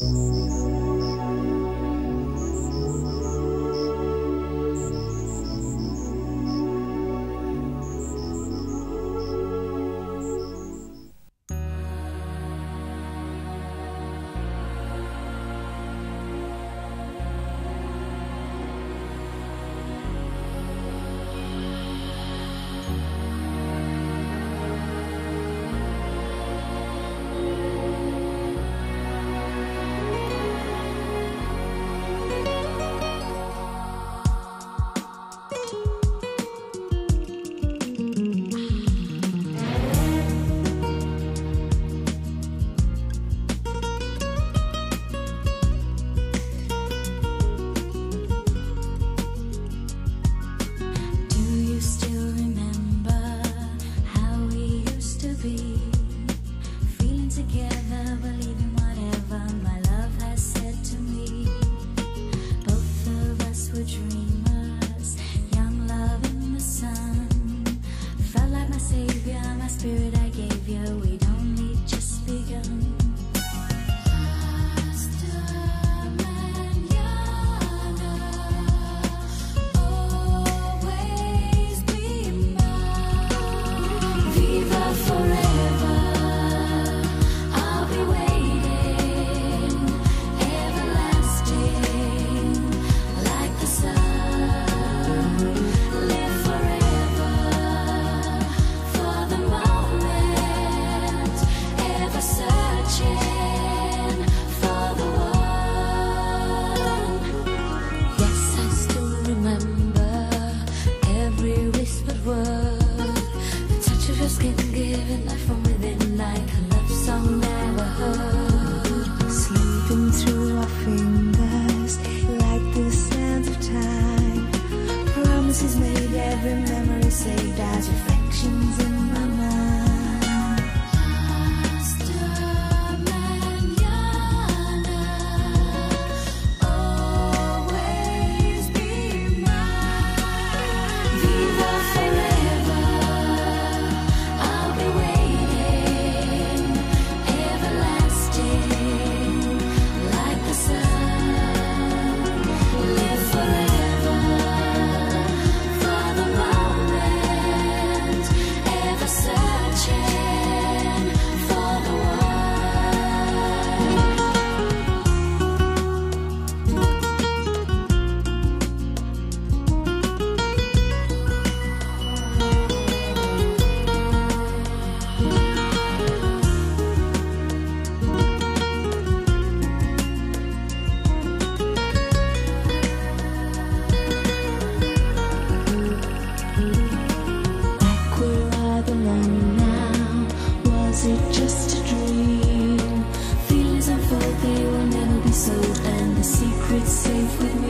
you giving from within like a love song never heard. Through our fingers like the sands of time. Promises made, every memory saved as reflections in life with me.